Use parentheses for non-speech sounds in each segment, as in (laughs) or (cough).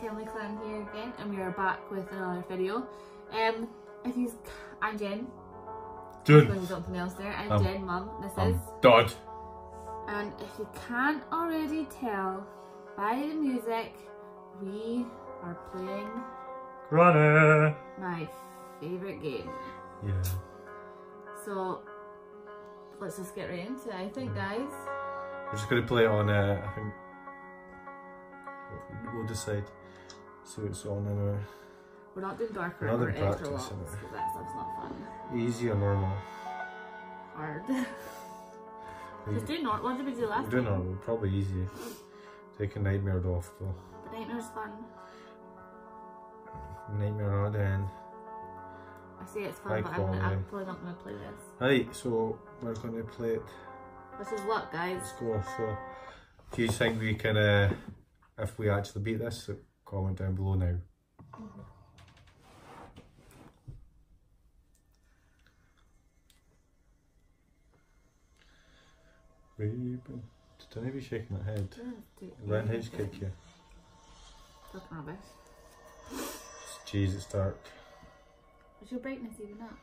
McKinlay Clan here again, and we are back with another video. Um, if you, I'm Jen. Dude, There's something else there. I'm Um, Jen, Mum. This I'm is, done. and if you can't already tell by the music, we are playing Granny. my favorite game. Yeah. So let's just get right into it. I think, guys. We're just gonna play it on. Uh, I think we'll decide. See what's on anyway. We're not doing darker We're not or doing extra practice, locks anyway. that stuff's not fun. Easy or normal. Hard. We- (laughs) Just do not. What did we do last We're doing time? normal. Probably easy. Take a nightmare off though. The nightmare's fun. Nightmare on end. I say it's fun, High but I'm, I'm probably not going to play this. Right, so we're going to play it. This is luck, guys. Let's go. So, do you think we can, uh, if we actually beat this, comment down below now. Reaping. Don't you be shaking that head. Ryan Hedge kick you. Talking rubbish. Jeez, it's dark. Is your brightness even up?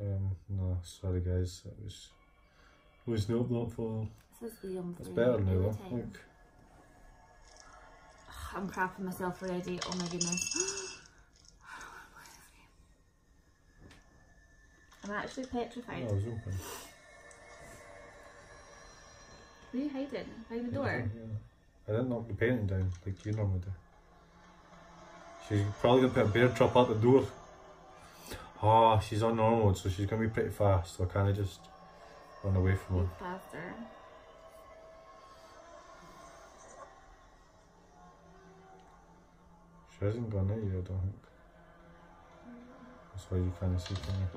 Um, no, sorry guys, it was was not not full. This is the um. It's better now all though. the time. Look, I'm crapping myself already. Oh my goodness. (gasps) Oh, I'm actually oh, petrified. it was open. Where are you hiding? Behind the door? Yeah. I didn't knock the painting down like you normally do. She's probably gonna put a bear trap out the door. Oh, she's on normal so she's gonna be pretty fast. So I kind of just run away from her. Faster. Gone out yet, I don't think. That's why you kind of see from her.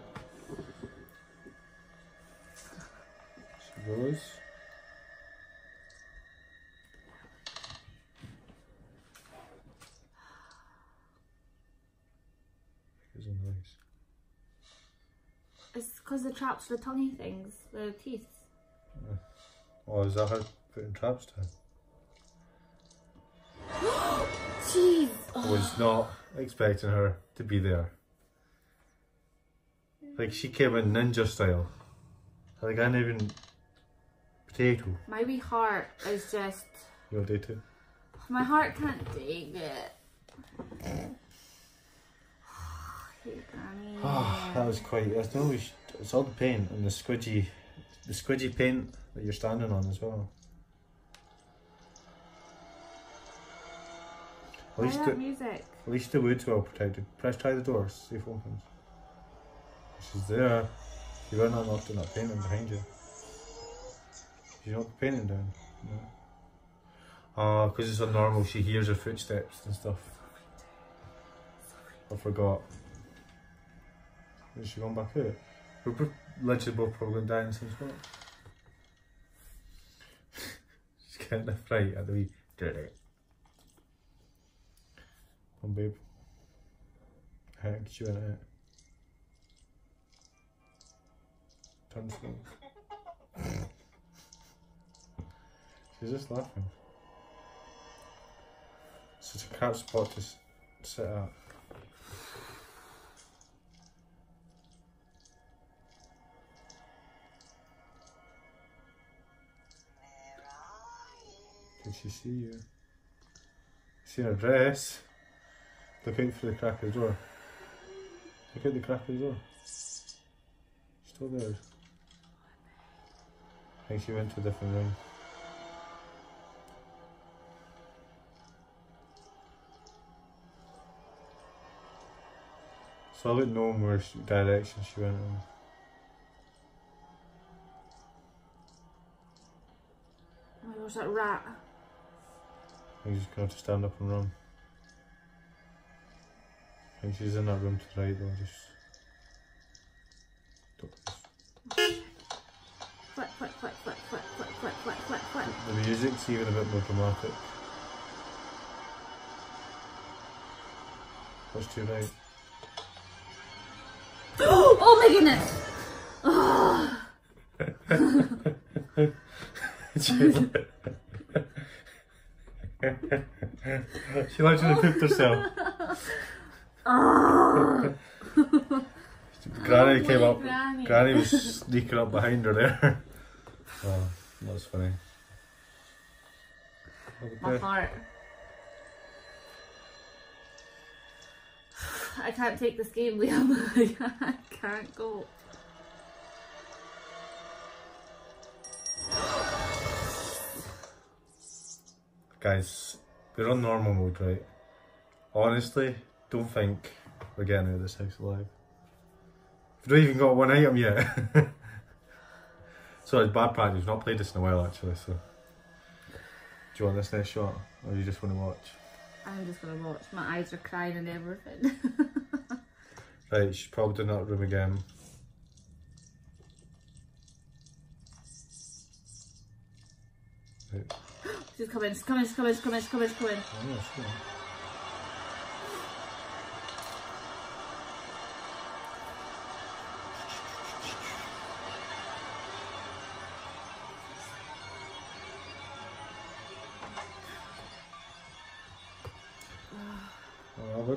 She goes. It's because the traps the tonguey things, the teeth. Oh, is that her putting traps down? Jeez. (gasps) I was oh. not expecting her to be there. Like she came in ninja style. Like I didn't even potato. My wee heart is just. You want to do too? My heart can't take it. (sighs) Oh, (sighs) that was quite. It's, no, it's it's all the paint and the squidgy, the squidgy paint that you're standing on as well. At least, the, music? at least the wood's well protected. Press try the doors, see if it opens. She's there. You better not knock down that painting behind you. You knock the painting down. No. Ah, because it's a normal, she hears her footsteps and stuff. I forgot. Is she gone back out? We're pro- literally both probably going to die in the same spot. (laughs) She's getting a fright at the wee on, babe. Hey, get you in it. Turn (laughs) slow. She's just laughing. Such a crap spot to sit at. Did she see you? See her dress? Look out through the crack of the door. Look out the crack of the door. Still there. I think she went to a different room. So I wouldn't know where she, direction she went in. Oh my gosh, that rat. Just gonna have to stand up and run. I think she's in that room to right though, just Flip, flip, flip, flip, flip, flip, flip, flip, flip, flip. The music's even a bit more dramatic. What's to your right? oh my goodness! Oh, (laughs) she literally pooped herself. (laughs) Oh, (laughs) Granny came up. Granny. Granny was sneaking up behind her there. (laughs) Oh, that's funny. my heart. (sighs) I can't take this game, Liam. (laughs) I can't go. Guys, we're on normal mode, right? Honestly, don't think we're getting out of this house alive. We've not even got one item yet. (laughs) so it's bad practice. We've not played this in a while actually, so. Do you want this next shot? Or you just want to watch? I'm just gonna watch. My eyes are crying and everything. (laughs) Right, she's probably in that room again. Right. she's coming, she's coming, she's coming, she's coming, she's coming, she's coming. Oh, yeah, sure.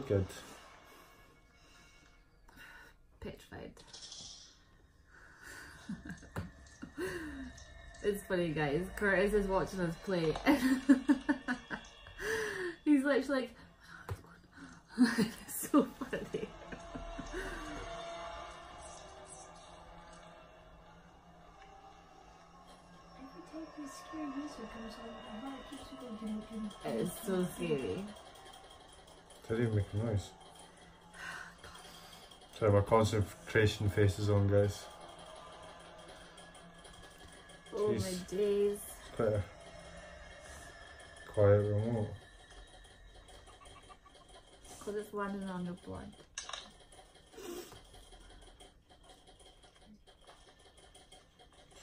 Good. Petrified. it's funny, guys. Curtis is watching us play. (laughs) He's literally like, (laughs) it's so funny. It's so ding, ding. scary. Didn't even make a noise. Sorry, my concentration face is on, guys. Oh Jeez. my days. It's quite a quiet remote. Because it's landing on the blood.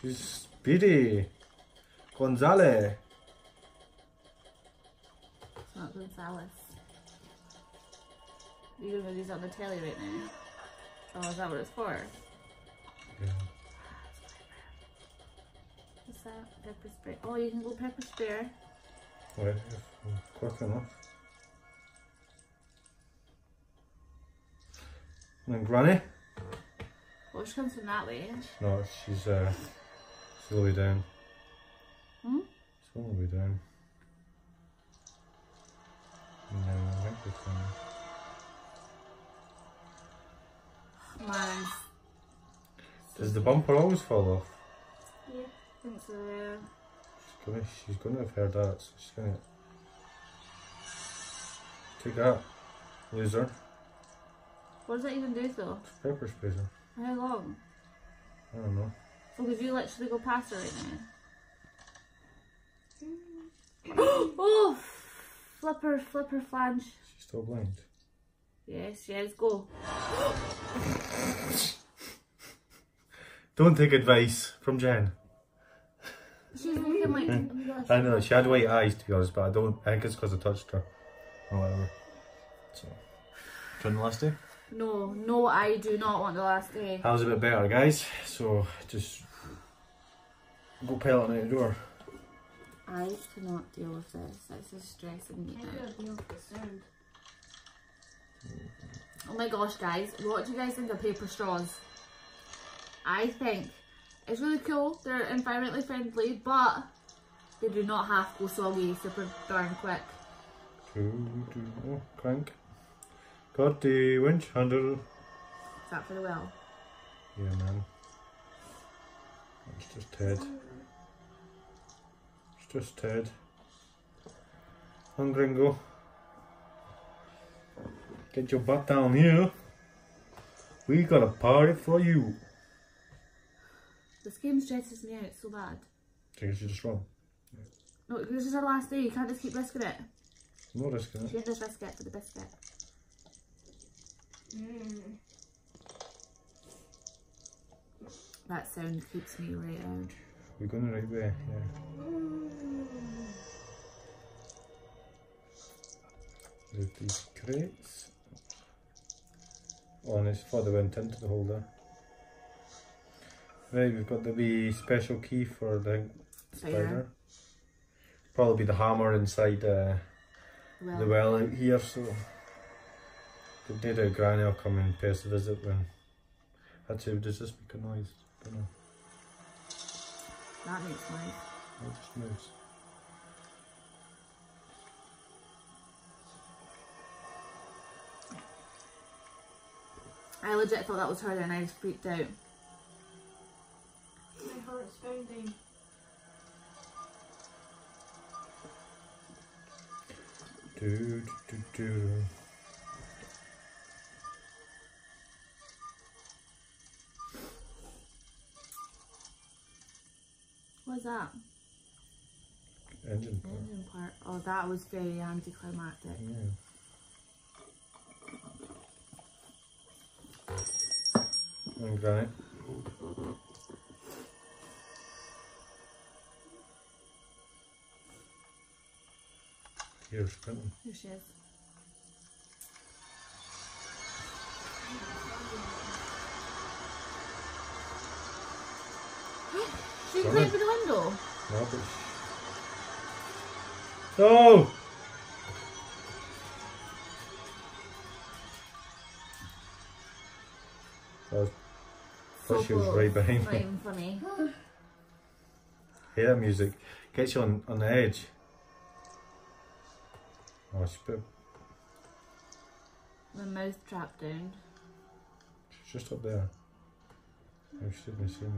She's Speedy. Gonzale. It's not Gonzalez. You're gonna use it on the telly right now. Oh, is that what it's for? Yeah. What's that? Pepper spray. Oh, you can go pepper spray. Right, if I'm quick enough. And then Granny? Oh, she comes from that way. No, she's uh, she's all the way down. Hmm? She's all the way down. And then I think Man, Does the bumper always fall off? yeah, I think so. Yeah. She's gonna, she's gonna have heard that, so she's gonna take that, loser. What does that even do though? It's Pepper sprayer. How long? I don't know. So could you literally go past her right now? (gasps) (gasps) oh, flipper, flipper flange. She's still blind. Yes, yes, go. Don't take advice from Jen. She's looking like. oh my. I know she had white eyes to be honest, but I don't. I think it's because I touched her or whatever. So, done the last day. No, no, I do not want the last day. That was a bit better, guys. So just go pelting out the door. I cannot deal with this. This is stressing me I'm out. Gonna be concerned. Oh my gosh, guys, what do you guys think of paper straws? I think it's really cool. They're environmentally friendly, but they do not have to go soggy super darn quick. Oh, crank. Got the winch handle. Is that for the well? Yeah, man. It's just Ted. It's just Ted. And Gringo. Get your butt down here. We got a party for you. This game stresses me out so bad. Think you just run. No, this is our last day. You can't just keep risking it. No risk in it. can't just risk for the biscuit. Mm. That sound keeps me right out. We're going the right way, yeah. Move these crates. And it's for the went into the holder. Right, we've got the wee special key for the Spider. spider. probably be the hammer inside uh, Well, the well out here, so they did a granny will come and pay us a visit when actually does this make a noise? don't know. that makes noise. It just moves. I legit thought that was her and I just freaked out. My heart's pounding. Do, do, do, do. What's that? Engine part. Engine part. Oh, that was very anticlimactic. Yeah. Granny. Here's Quentin. Here she is. (gasps) she ahead. through the window. No, but No! Thought she was right behind Not me. even (laughs) funny. Hear that music? Gets you on, on the edge. Oh, she put, My mouth trapped down. she's just up there. Oh, she didn't see me.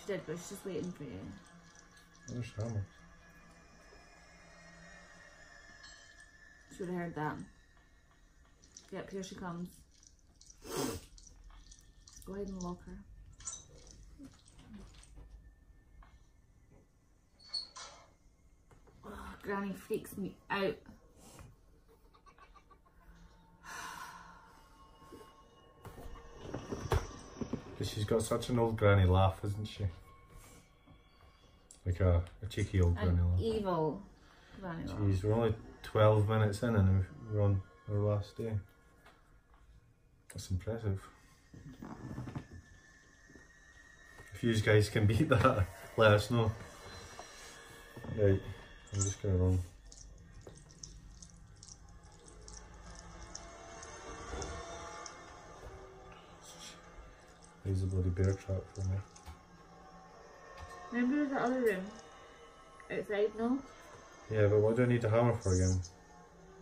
She did, but she's just waiting for you. Where's the hammer? She would have heard that. Yep, here she comes. Go ahead and lock her. Oh, Granny freaks me out. But she's got such an old granny laugh, isn't she? Like a, a cheeky old granny An laugh. evil Granny laugh. Jeez, we're only 12 minutes in and we're on our last day. That's impressive. If you guys can beat (laughs) that, let us know. Right, I'm just gonna run. There's a bloody bear trap for me. Remember the other room? Outside, no? Yeah, but what do I need a hammer for again?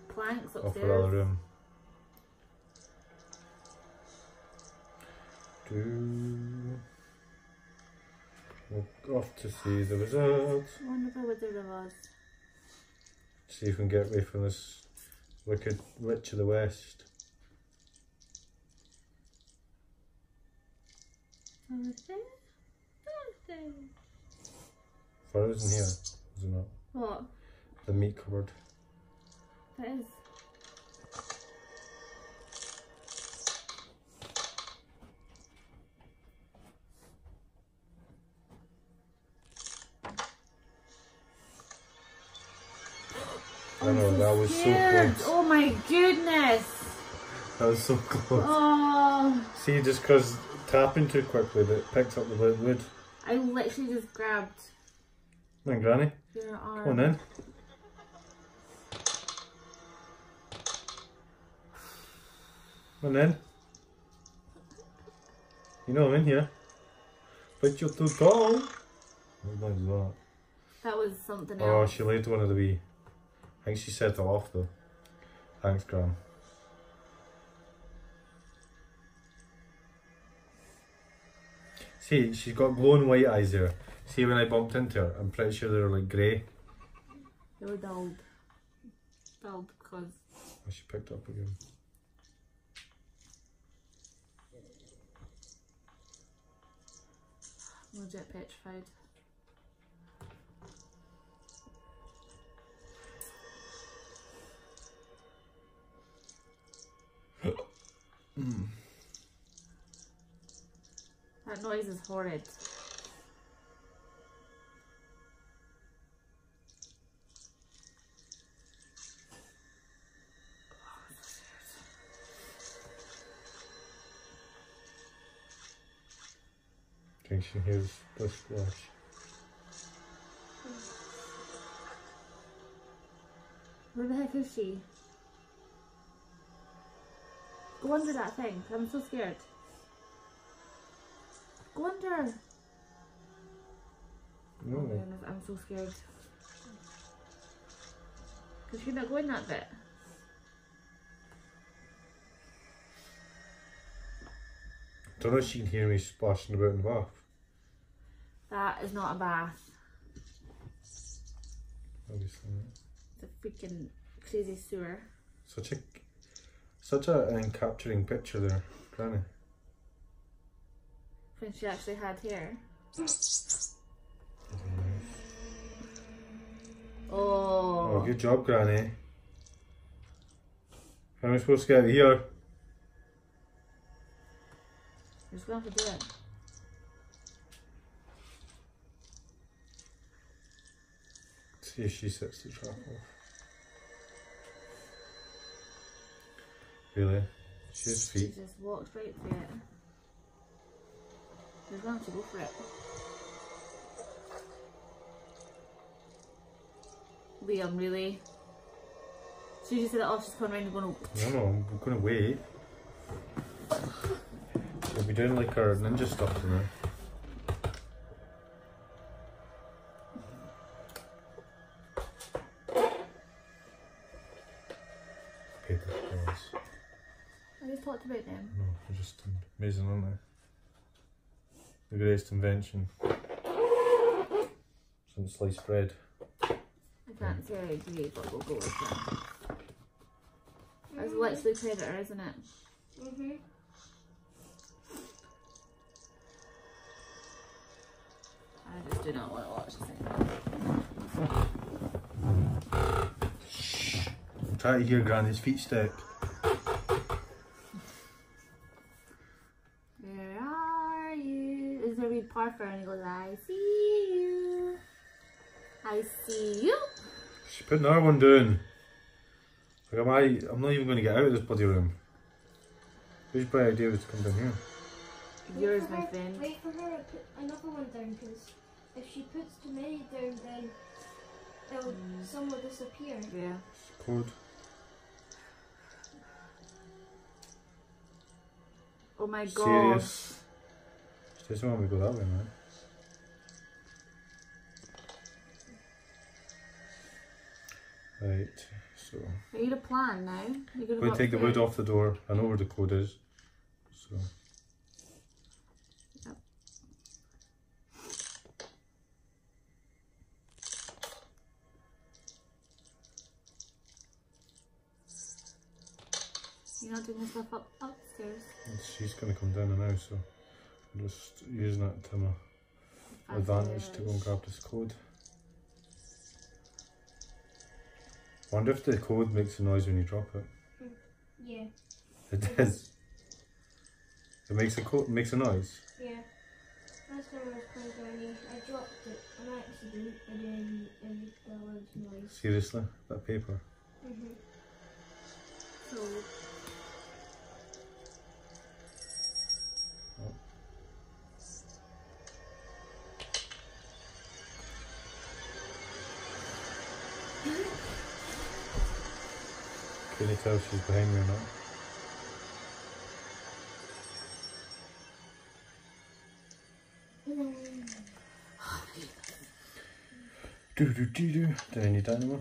Planks Oh, for the upstairs. other room. Do. We're off to see the results. Wonderful Wizard of Oz. See if we can get away from this wicked witch of the west. Thursday. Furrows in here, is it not? What? The meat cupboard. That is. I know, I'm that was so close. Oh my goodness. That was so close. Oh, See, just because tapping too quickly, it picked up the wood-. I literally just grabbed on, Granny. your arm. Come on in. Come on in. You know I'm in here. But you're too tall. What was that? That was something oh, else. Oh, she laid one of the wee. I think she set it off though. Thanks, Graham. See, she's got glowing white eyes there. See, when I bumped into her, I'm pretty sure they were like grey. They were dulled. Dulled because Oh, she picked up again. I'm legit petrified. Mm. That noise is horrid. I think she hears the splash. Where the heck is she? Go under that thing. I'm so scared. Go under. Oh No. goodness, I'm so scared. Cause you're not going that bit. Don't know if she can hear me splashing about in the bath. That is not a bath. Obviously. It's a freaking crazy sewer. Such a such a um, capturing picture there, Granny. When she actually had hair. Oh, Oh. good job, Granny. How am I supposed to get out of here? Gonna have to do it. See if she sets the trap off. Really? She has She just walked right through it. You're gonna go for it. Liam, really? So you just said that off, she's coming around and going, No, no, I'm gonna wait. We'll be doing like our ninja stuff to about them. No, they're just amazing, aren't they? The greatest invention since sliced bread. I can't say I agree, but we'll go with that. That's literally Predator, isn't it? Mm-hmm. I just do not want to watch the thing. Try to hear Granny's feet stick. She's putting another one down. Like, am I? I'm not even going to get out of this bloody room. Whose bright idea was to come down here? Yours, Wait for my her- friend. Wait for her to put another one down because if she puts too many down, then it'll, Mm. some will disappear. Yeah. Code. Oh my god. Serious. She doesn't want me to go that way, man. Right, so Are you to plan now? You're going go to take the wood off the door. I know where the code is. So Yep. You're not doing this stuff up upstairs. she's going to come down now, so I'm just using that to my advantage to go and grab this code. Wonder if the code makes a noise when you drop it. Yeah, It does. It makes a co- makes a noise. yeah. Last time I was playing down here, I dropped it on accident and then it made the loud noise. Seriously, that paper. Mm-hmm. So Can you tell if she's behind me or not? Do do do do. Do I need that anymore?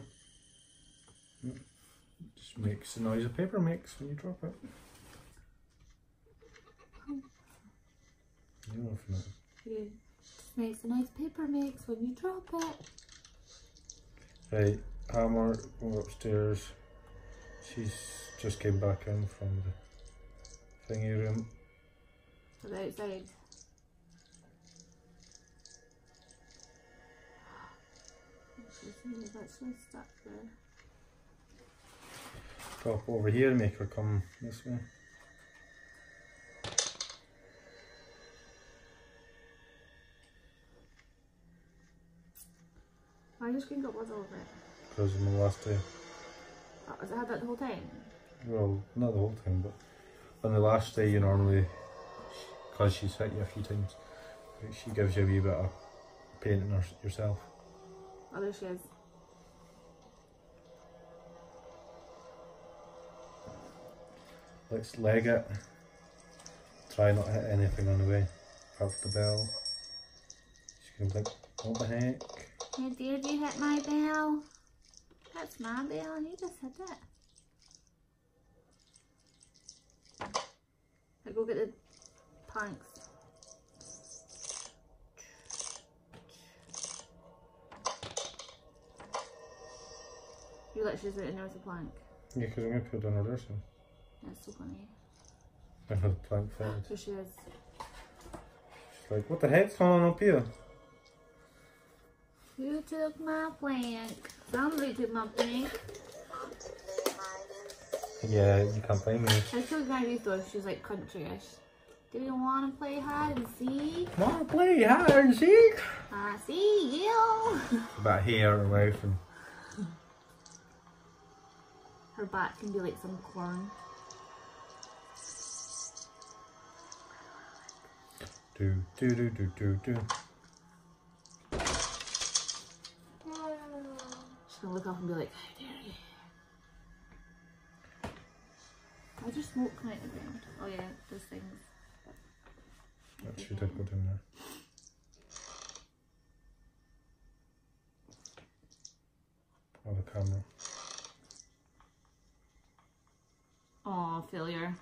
Just makes the noise a paper makes when you drop it. You know if not. it just makes a nice paper mix when you drop it. Right, Hammer, go upstairs. She's just came back in from the thingy room. To the outside. She's actually stuck there. Drop over here, make her come this way. Why your screen got blood all over it? Because of my last day. Oh, has it had that the whole time? Well, not the whole time, but on the last day you normally, because she's hit you a few times, she gives you a wee bit of painting her, yourself. Oh, there she is. Let's leg it. Try not to hit anything on the way. Apart from the bell. She's going to be like, what the heck? Did you hit my bell? That's my bell. You just hit that. I go get the planks. You literally just went in there with a plank. Yeah, because I'm going to put it on her there soon. That's so funny. I have the plank forward. So she is. She's like, what the heck's going on up here? Who took my plank? Somebody took my plank. Yeah, you can't blame me. I told Granny though, she's like countryish. Do you want to play hide and seek? Wanna play hide and seek? I see you. (laughs) About here and mouth and Her back can be like some corn. do do do do do do. Gonna look up and be like, how dare you? I just smoke coming out the ground. Oh yeah, those things. What she did go down there. Oh, the camera. Oh, failure.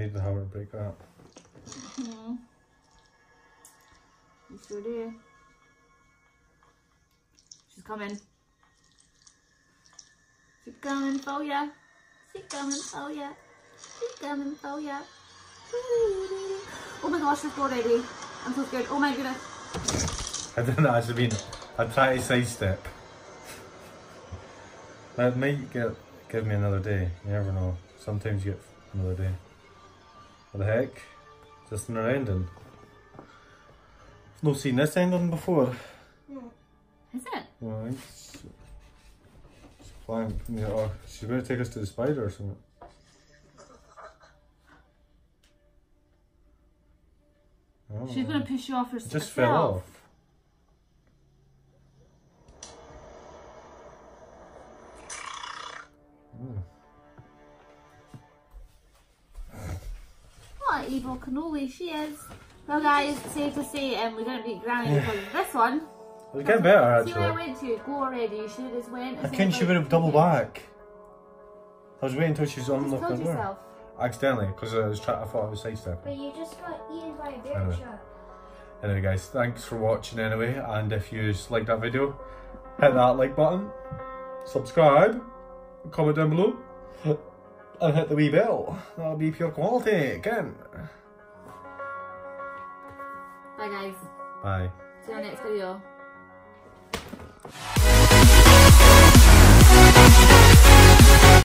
Need the hammer to break that. Hmm. You sure do. She's coming. She's coming for ya. She's coming for ya. She's coming for ya. Oh my gosh, she's already. I'm so scared. Oh my goodness. I didn't actually mean. I try to sidestep. That might get give me another day. You never know. Sometimes you get another day. What the heck? Just another ending. I've not seen this ending before. Is it? Well, I think it's, it's flying. Yeah, oh, she's going to take us to the spider or something. Oh, She's gonna push you off her just fell off. Hmm. Evil cannoli she is. Well guys, safe to say um, we didn't beat Granny because of this one. It's getting better actually. See where I went to? Go already. You should have just went. I think she would have doubled back. I was waiting until she was Just unlocked the killed door. yourself. Accidentally, because I was trying. I thought I was sidestepping. But you just got eaten by a bear Anyway. shark. Anyway, guys, thanks for watching anyway. And if you liked that video, hit that like button, subscribe, comment down below, (laughs) and hit the wee bell. That'll be pure quality again. Bye guys. Bye. See you in the next video.